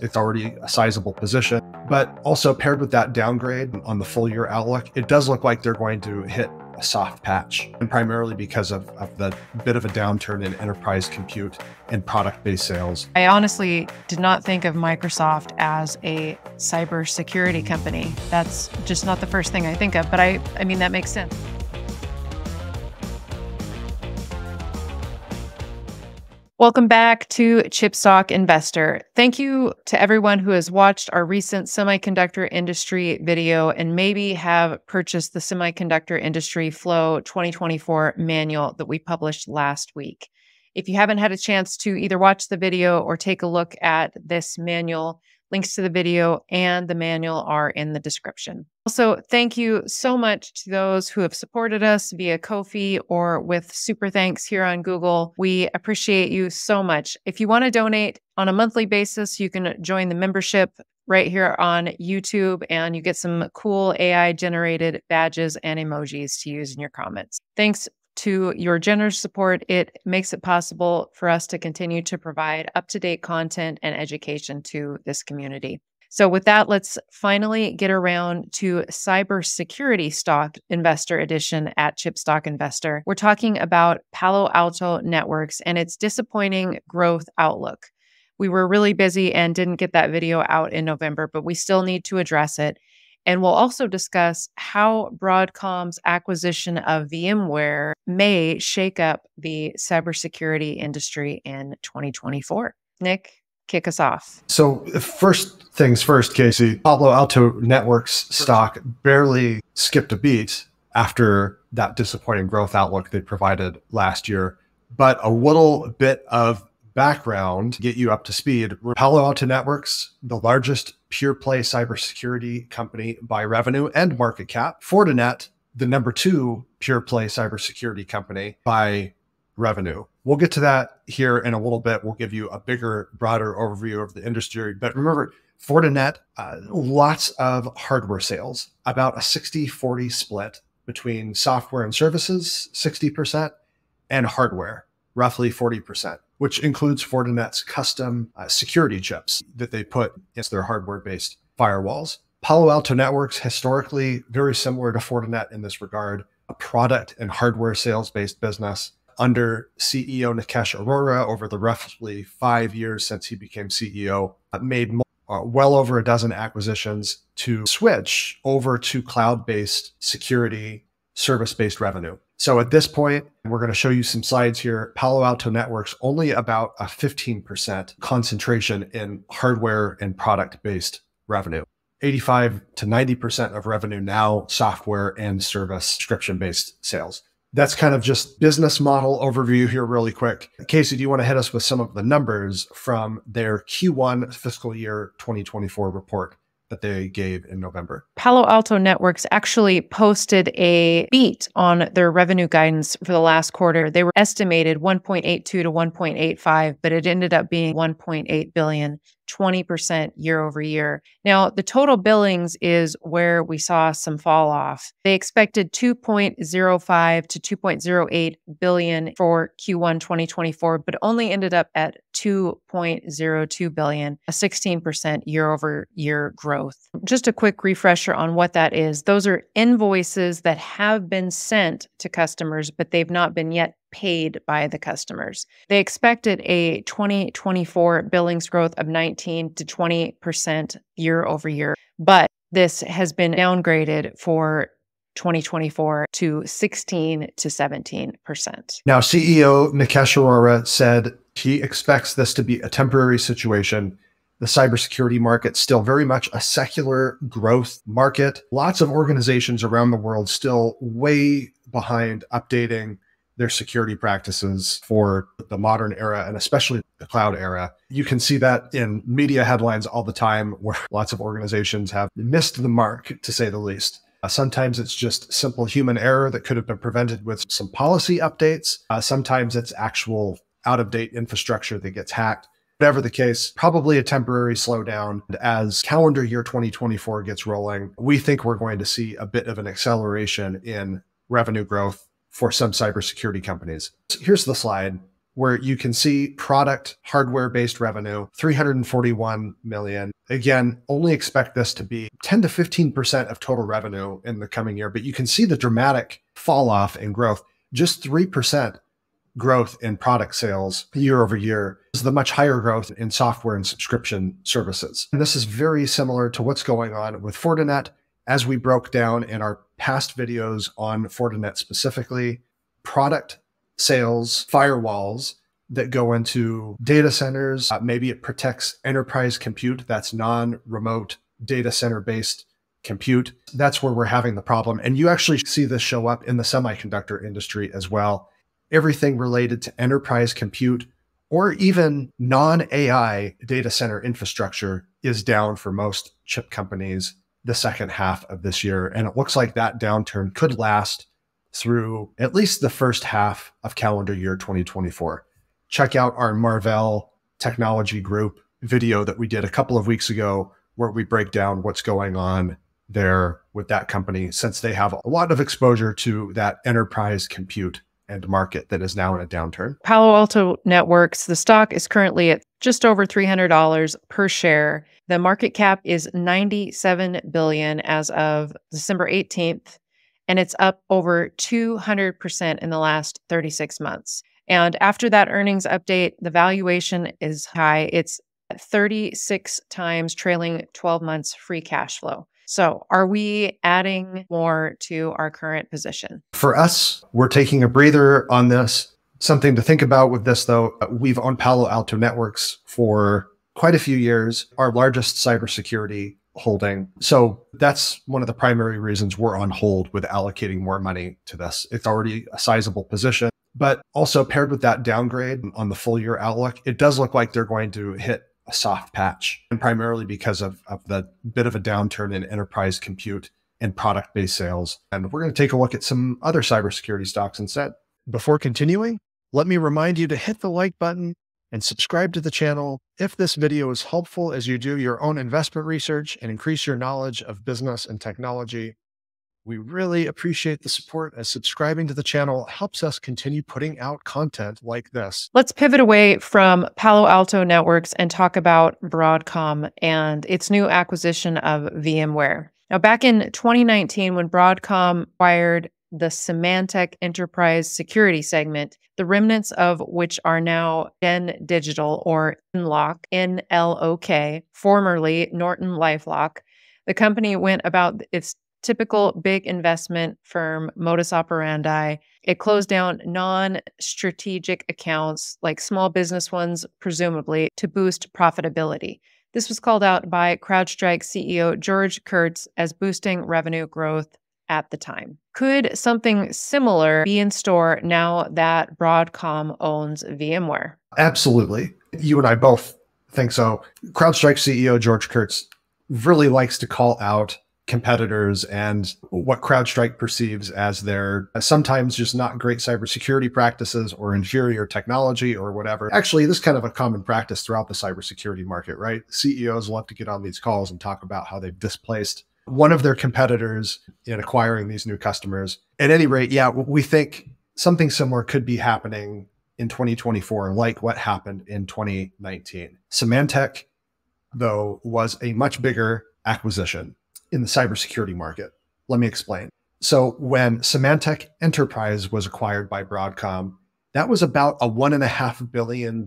It's already a sizable position. But also paired with that downgrade on the full year outlook, it does look like they're going to hit a soft patch, and primarily because of, of the bit of a downturn in enterprise compute and product based sales. I honestly did not think of Microsoft as a cybersecurity company. That's just not the first thing I think of, but I, I mean, that makes sense. Welcome back to Chip Stock Investor. Thank you to everyone who has watched our recent semiconductor industry video and maybe have purchased the Semiconductor Industry Flow 2024 manual that we published last week. If you haven't had a chance to either watch the video or take a look at this manual, links to the video and the manual are in the description. Also, thank you so much to those who have supported us via Ko-fi or with super thanks here on Google. We appreciate you so much. If you want to donate on a monthly basis, you can join the membership right here on YouTube and you get some cool AI generated badges and emojis to use in your comments. Thanks to your generous support. It makes it possible for us to continue to provide up to date content and education to this community. So, with that, let's finally get around to cybersecurity stock investor edition at Chip Stock Investor. We're talking about Palo Alto Networks and its disappointing growth outlook. We were really busy and didn't get that video out in November, but we still need to address it. And we'll also discuss how Broadcom's acquisition of VMware may shake up the cybersecurity industry in 2024. Nick, kick us off. So, first things first, Kasey, Palo Alto Networks stock barely skipped a beat after that disappointing growth outlook they provided last year. But a little bit of background get you up to speed. Palo Alto Networks, the largest pure play cybersecurity company by revenue and market cap. Fortinet, the number two pure play cybersecurity company by revenue. We'll get to that here in a little bit. We'll give you a bigger, broader overview of the industry. But remember, Fortinet, uh, lots of hardware sales, about a 60 40 split between software and services, 60%, and hardware, roughly 40%, which includes Fortinet's custom uh, security chips that they put into their hardware based firewalls. Palo Alto Networks, historically very similar to Fortinet in this regard, a product and hardware sales based business under CEO Nikesh Arora over the roughly five years since he became CEO, made uh, well over a dozen acquisitions to switch over to cloud based security service based revenue. So at this point, we're going to show you some slides here. Palo Alto Networks only about a 15% concentration in hardware and product based revenue. 85 to 90% of revenue now software and service subscription based sales that's kind of just business model overview here really quick. Kasey, do you want to hit us with some of the numbers from their Q1 fiscal year 2024 report? That they gave in November. Palo Alto Networks actually posted a beat on their revenue guidance for the last quarter. They were estimated 1.82 to 1.85, but it ended up being 1.8 billion. 20% year over year. Now, the total billings is where we saw some fall off. They expected 2.05 to 2.08 billion for Q1 2024, but only ended up at 2.02 billion, a 16% year over year growth. Just a quick refresher on what that is. Those are invoices that have been sent to customers, but they've not been yet paid by the customers. They expected a 2024 billings growth of 19 to 20% year over year, but this has been downgraded for 2024 to 16 to 17%. Now, CEO Nikesh Arora said he expects this to be a temporary situation. The cybersecurity market still very much a secular growth market. Lots of organizations around the world still way behind updating their security practices for the modern era and especially the cloud era. You can see that in media headlines all the time where lots of organizations have missed the mark, to say the least. Uh, sometimes it's just simple human error that could have been prevented with some policy updates. Uh, sometimes it's actual out of date infrastructure that gets hacked. Whatever the case, probably a temporary slowdown. As calendar year 2024 gets rolling, we think we're going to see a bit of an acceleration in revenue growth for some cybersecurity companies. Here's the slide. where you can see product hardware based revenue 341 million again only expect this to be 10 to 15% of total revenue in the coming year but you can see the dramatic fall off in growth just 3% growth in product sales year over year is the much higher growth in software and subscription services and this is very similar to what's going on with Fortinet as we broke down in our past videos on Fortinet specifically product sales firewalls that go into data centers. Uh, maybe it protects enterprise compute that's non remote data center based compute. That's where we're having the problem. And you actually see this show up in the semiconductor industry as well. Everything related to enterprise compute or even non AI data center infrastructure is down for most chip companies the second half of this year. And it looks like that downturn could last through at least the first half of calendar year 2024. Check out our Marvell Technology Group video that we did a couple of weeks ago, where we break down what's going on there with that company, since they have a lot of exposure to that enterprise compute and market that is now in a downturn. Palo Alto Networks, the stock is currently at just over $300 per share. The market cap is 97 billion as of December 18th and it's up over 200% in the last 36 months. And after that earnings update, the valuation is high. It's 36 times trailing 12 months free cash flow. So, are we adding more to our current position? For us, we're taking a breather on this. Something to think about with this, though, uh, we've owned Palo Alto Networks for quite a few years, our largest cybersecurity holding. So that's one of the primary reasons we're on hold with allocating more money to this. It's already a sizable position. But also paired with that downgrade on the full year outlook, it does look like they're going to hit a soft patch, and primarily because of, of the bit of a downturn in enterprise compute and product based sales. And we're going to take a look at some other cybersecurity stocks instead. Before continuing, let me remind you to hit the like button and subscribe to the channel if this video is helpful as you do your own investment research and increase your knowledge of business and technology. We really appreciate the support as subscribing to the channel helps us continue putting out content like this. Let's pivot away from Palo Alto Networks and talk about Broadcom and its new acquisition of VMware. Now, back in 2019, when Broadcom acquired the Symantec Enterprise Security segment, the remnants of which are now Gen Digital or NLOK, NLOK, formerly Norton Lifelock. The company went about its typical big investment firm modus operandi. It closed down non strategic accounts, like small business ones, presumably, to boost profitability. This was called out by CrowdStrike CEO George Kurtz as boosting revenue growth at the time. Could something similar be in store now that Broadcom owns VMware? Absolutely. You and I both think so. CrowdStrike CEO George Kurtz really likes to call out competitors and what CrowdStrike perceives as their sometimes just not great cybersecurity practices or inferior technology or whatever. Actually, this is kind of a common practice throughout the cybersecurity market, right? CEOs love to get on these calls and talk about how they've displaced one of their competitors in acquiring these new customers. At any rate, yeah, we think something similar could be happening in 2024, like what happened in 2019. Symantec, though, was a much bigger acquisition in the cybersecurity market. Let me explain. So, when Symantec Enterprise was acquired by Broadcom, that was about a $1.5 billion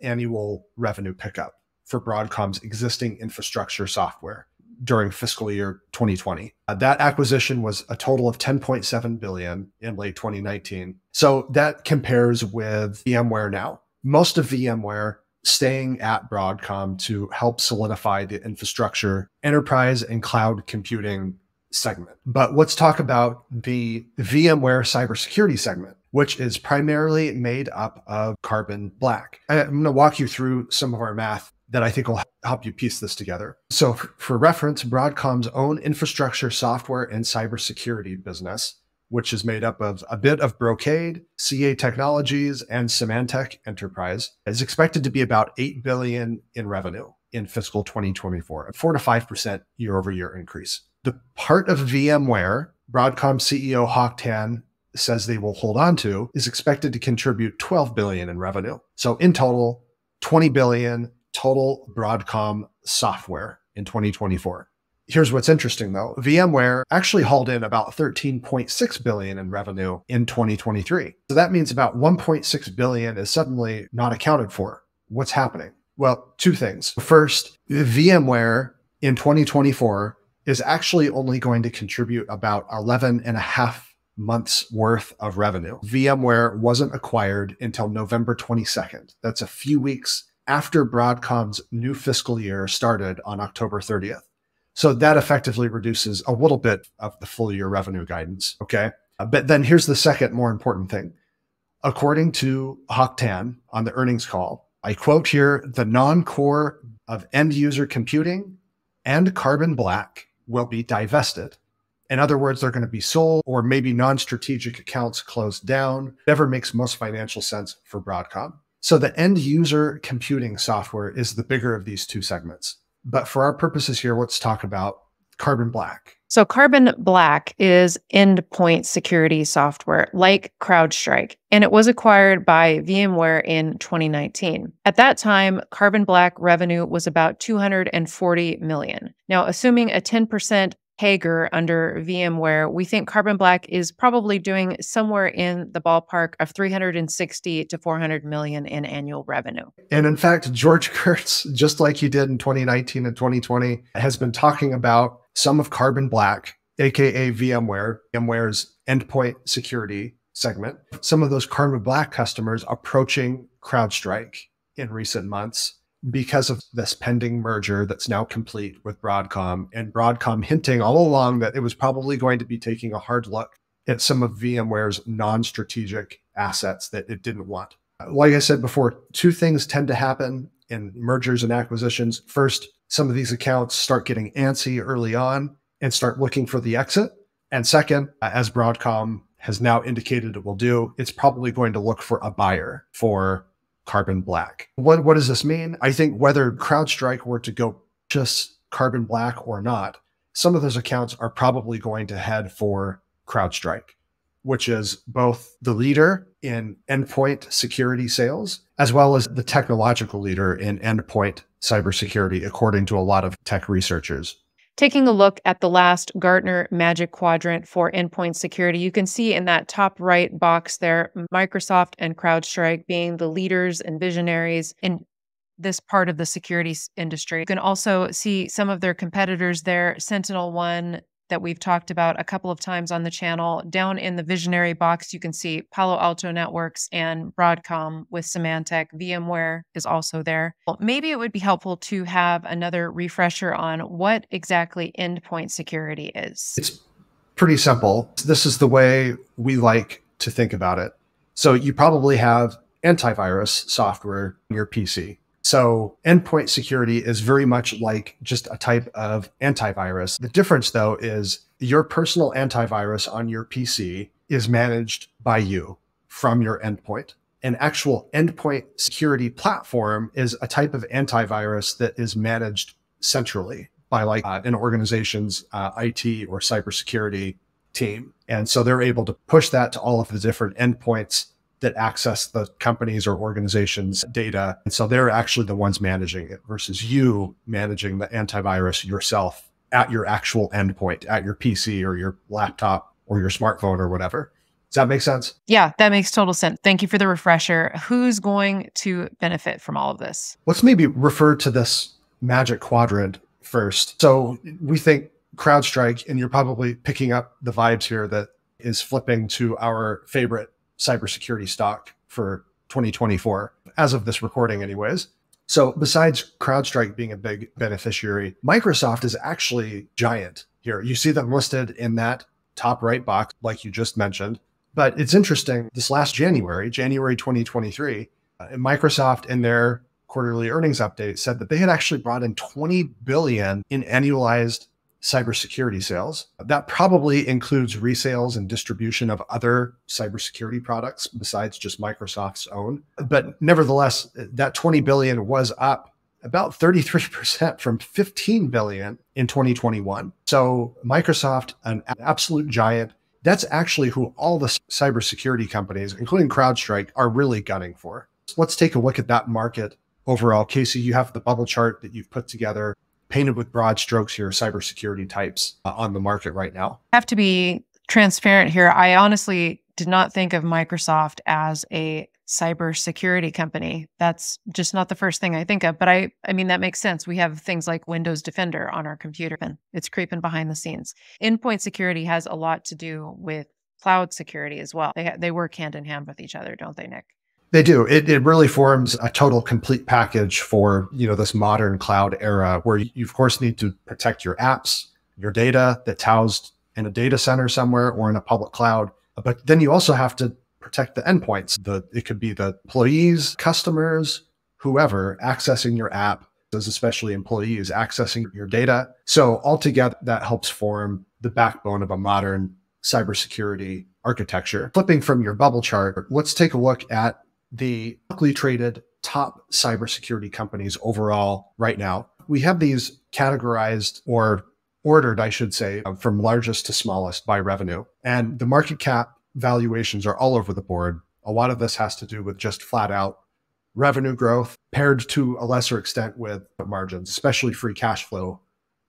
annual revenue pickup for Broadcom's existing infrastructure software during fiscal year 2020. Uh, that acquisition was a total of 10.7 billion in late 2019. So that compares with VMware now. Most of VMware staying at Broadcom to help solidify the infrastructure, enterprise and cloud computing segment. But let's talk about the VMware cybersecurity segment, which is primarily made up of Carbon Black. I'm going to walk you through some of our math that I think will help you piece this together. So, for reference, Broadcom's own infrastructure, software, and cybersecurity business, which is made up of a bit of Brocade, CA Technologies, and Symantec Enterprise, is expected to be about 8 billion in revenue in fiscal 2024, a 4 to 5% year over year increase. The part of VMware, Broadcom CEO Hock Tan says they will hold on to is expected to contribute 12 billion in revenue. So in total, 20 billion total Broadcom software in 2024. Here's what's interesting though. VMware actually hauled in about 13.6 billion in revenue in 2023. So that means about 1.6 billion is suddenly not accounted for. What's happening? Well, two things. First, VMware in 2024 is actually only going to contribute about 11 and a half months worth of revenue. VMware wasn't acquired until November 22nd. That's a few weeks after Broadcom's new fiscal year started on October 30th. So that effectively reduces a little bit of the full year revenue guidance. Okay. Uh, but then here's the second more important thing. According to Tan on the earnings call, I quote here the non core of end user computing and Carbon Black will be divested. In other words, they're going to be sold or maybe non strategic accounts closed down, whatever makes most financial sense for Broadcom. So the end user computing software is the bigger of these two segments. But for our purposes here, let's talk about Carbon Black. So, Carbon Black is endpoint security software like CrowdStrike, and it was acquired by VMware in 2019. At that time, Carbon Black revenue was about 240 million. Now, assuming a 10% CAGR under VMware, we think Carbon Black is probably doing somewhere in the ballpark of 360 to 400 million in annual revenue. And in fact, George Kurtz, just like he did in 2019 and 2020, has been talking about some of Carbon Black, aka VMware, VMware's endpoint security segment, some of those Carbon Black customers approaching CrowdStrike in recent months because of this pending merger that's now complete with Broadcom, and Broadcom hinting all along that it was probably going to be taking a hard look at some of VMware's non strategic assets that it didn't want. Like I said before, two things tend to happen in mergers and acquisitions. First, some of these accounts start getting antsy early on and start looking for the exit. And second, as Broadcom has now indicated it will do, it's probably going to look for a buyer for Carbon Black. What, what does this mean? I think whether CrowdStrike were to go just Carbon Black or not, some of those accounts are probably going to head for CrowdStrike, which is both the leader in endpoint security sales, as well as the technological leader in endpoint cybersecurity, according to a lot of tech researchers. Taking a look at the last Gartner Magic Quadrant for endpoint security, you can see in that top right box there, Microsoft and CrowdStrike being the leaders and visionaries in this part of the security industry. You can also see some of their competitors there SentinelOne, that we've talked about a couple of times on the channel. Down in the visionary box, you can see Palo Alto Networks and Broadcom with Symantec. VMware is also there. Well, maybe it would be helpful to have another refresher on what exactly endpoint security is. It's pretty simple. This is the way we like to think about it. So you probably have antivirus software in your PC. So endpoint security is very much like just a type of antivirus. The difference though is your personal antivirus on your PC is managed by you from your endpoint. An actual endpoint security platform is a type of antivirus that is managed centrally by like uh, an organization's uh, IT or cybersecurity team. And so they're able to push that to all of the different endpoints that access the company's or organization's data. And so they're actually the ones managing it versus you managing the antivirus yourself at your actual endpoint, at your PC or your laptop or your smartphone or whatever. Does that make sense? Yeah, that makes total sense. Thank you for the refresher. Who's going to benefit from all of this? Let's maybe refer to this magic quadrant first. So we think CrowdStrike, and you're probably picking up the vibes here that is flipping to our favorite cybersecurity stock for 2024, as of this recording, anyways. So, besides CrowdStrike being a big beneficiary, Microsoft is actually giant here. You see them listed in that top right box, like you just mentioned. But it's interesting, this last January, January 2023, uh, Microsoft in their quarterly earnings update said that they had actually brought in 20 billion in annualized cybersecurity sales. That probably includes resales and distribution of other cybersecurity products besides just Microsoft's own. But nevertheless, that 20 billion was up about 33% from 15 billion in 2021. So Microsoft, an absolute giant, That's actually who all the cybersecurity companies, including CrowdStrike, are really gunning for. Let's take a look at that market overall. Kasey, you have the bubble chart that you've put together, painted with broad strokes here, cybersecurity types uh, on the market right now. I have to be transparent here. I honestly did not think of Microsoft as a cybersecurity company. That's just not the first thing I think of. But I, I mean, that makes sense. We have things like Windows Defender on our computer, and it's creeping behind the scenes. Endpoint security has a lot to do with cloud security as well. They they work hand in hand with each other, don't they, Nick? They do. It, it really forms a total complete package for you know this modern cloud era, where you, of course need to protect your apps, your data that's housed in a data center somewhere or in a public cloud. But then you also have to protect the endpoints. The it could be the employees, customers, whoever accessing your app, those especially employees accessing your data. So altogether, that helps form the backbone of a modern cybersecurity architecture. Flipping from your bubble chart, let's take a look at the publicly traded top cybersecurity companies overall right now. We have these categorized or ordered, I should say, uh, from largest to smallest by revenue. And the market cap valuations are all over the board. A lot of this has to do with just flat out revenue growth paired to a lesser extent with margins, especially free cash flow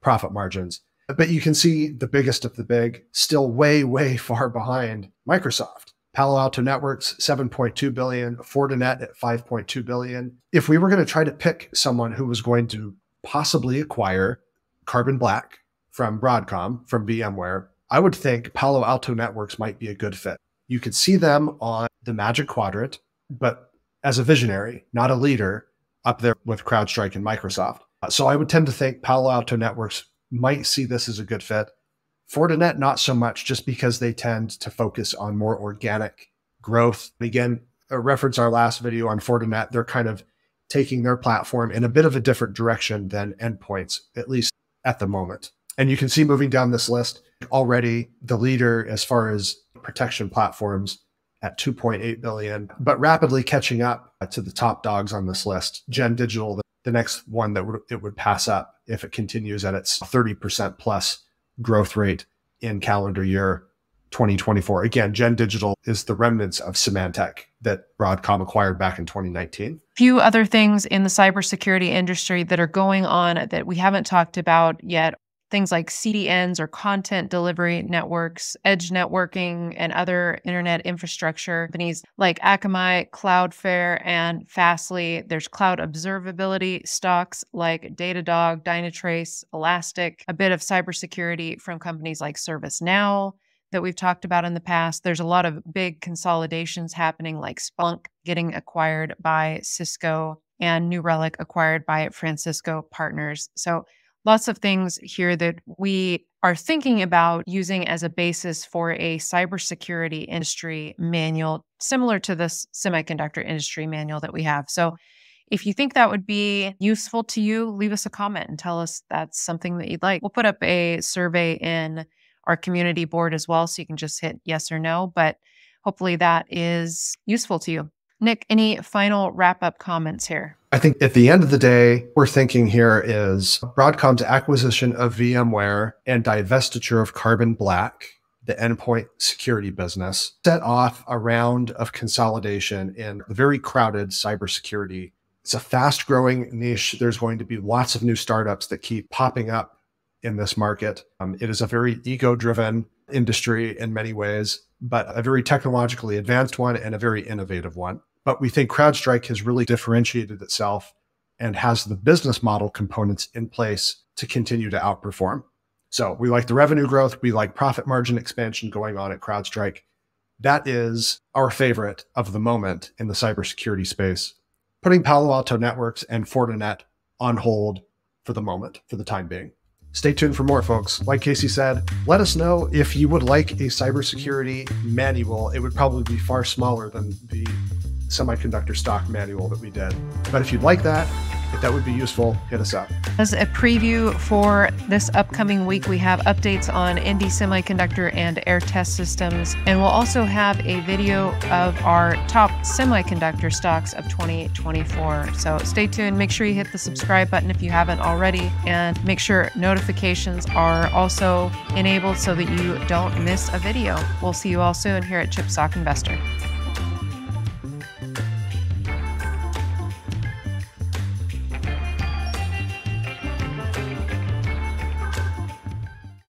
profit margins. But you can see the biggest of the big still way, way far behind Microsoft. Palo Alto Networks, 7.2 billion, Fortinet at 5.2 billion. If we were going to try to pick someone who was going to possibly acquire Carbon Black from Broadcom, from VMware, I would think Palo Alto Networks might be a good fit. You could see them on the Magic Quadrant, but as a visionary, not a leader, up there with CrowdStrike and Microsoft. So I would tend to think Palo Alto Networks might see this as a good fit. Fortinet, not so much, just because they tend to focus on more organic growth. Again, reference our last video on Fortinet, they're kind of taking their platform in a bit of a different direction than endpoints, at least at the moment. And you can see moving down this list already the leader as far as protection platforms at 2.8 billion, but rapidly catching up to the top dogs on this list. Gen Digital, the next one that it would pass up if it continues at its 30% plus growth rate in calendar year 2024. Again, Gen Digital is the remnants of Symantec that Broadcom acquired back in 2019. Few other things in the cybersecurity industry that are going on that we haven't talked about yet things like CDNs or content delivery networks, edge networking, and other internet infrastructure companies like Akamai, Cloudflare, and Fastly. There's cloud observability stocks like Datadog, Dynatrace, Elastic, a bit of cybersecurity from companies like ServiceNow that we've talked about in the past. There's a lot of big consolidations happening, like Splunk getting acquired by Cisco and New Relic acquired by Francisco Partners. So lots of things here that we are thinking about using as a basis for a cybersecurity industry manual, similar to this semiconductor industry manual that we have. So, if you think that would be useful to you, leave us a comment and tell us that's something that you'd like. We'll put up a survey in our community board as well, so you can just hit yes or no. But hopefully, that is useful to you. Nick, any final wrap up comments here? I think at the end of the day, we're thinking here is Broadcom's acquisition of VMware and divestiture of Carbon Black, the endpoint security business, set off a round of consolidation in the very crowded cybersecurity. It's a fast growing niche. There's going to be lots of new startups that keep popping up in this market. Um, it is a very ego driven industry in many ways, but a very technologically advanced one and a very innovative one. But we think CrowdStrike has really differentiated itself and has the business model components in place to continue to outperform. So we like the revenue growth, we like profit margin expansion going on at CrowdStrike. That is our favorite of the moment in the cybersecurity space. Putting Palo Alto Networks and Fortinet on hold for the moment, for the time being. Stay tuned for more, folks. Like Kasey said, let us know if you would like a cybersecurity manual. It would probably be far smaller than the semiconductor stock manual that we did. But if you'd like that, If that would be useful, hit us up. As a preview for this upcoming week, we have updates on Indie Semiconductor and Aehr Test Systems, and we'll also have a video of our top semiconductor stocks of 2024. So stay tuned. Make sure you hit the subscribe button if you haven't already, and make sure notifications are also enabled so that you don't miss a video. We'll see you all soon here at Chip Stock Investor.